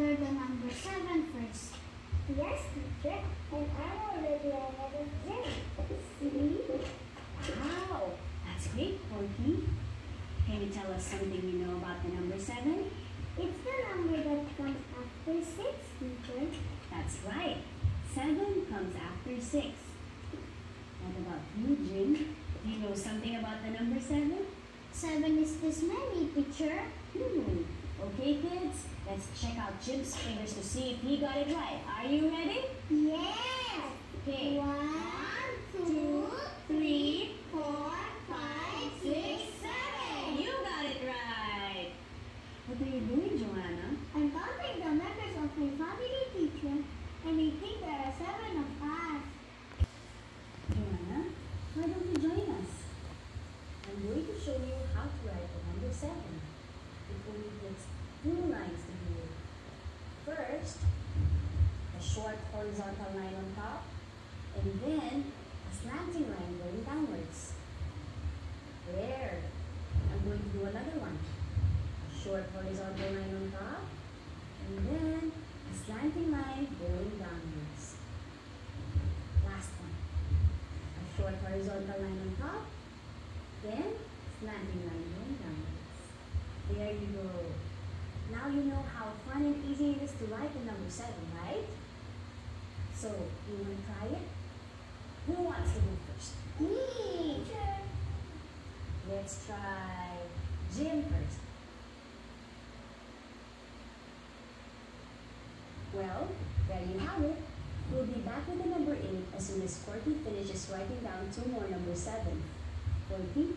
the number seven first. Yes, teacher. And I'm already ahead of Jen. See? Wow, that's great, Porky. Can you tell us something you know about the number seven? It's the number that comes after six, teacher. That's right. Seven comes after six. What about you, Jim? Do you know something about the number seven? 7 is this many, teacher. Hmm. Okay, kids, let's check out Jim's fingers to see if he got it right. Are you ready? Yes! Okay. One, two, three, four, five, six, seven. You got it right. What are you doing, Joanna? I'm counting the members of my family, teacher. And I think there are seven of us. Joanna, why don't you join us? I'm going to show you how to write the number 7. It only takes two lines to do it. First, a short horizontal line on top, and then a slanting line going downwards. There. I'm going to do another one. Short horizontal line on top, and then a slanting line going downwards. Last one a short horizontal line on top, then slanting line going downwards. There you go. Now you know how fun and easy it is to write the number 7, right? So, you want to try it? Who wants to go first? Me! Teacher. Let's try Jim first. Well, there you have it. We'll be back with the number 8 as soon as Corky finishes writing down two more number 7. Corky?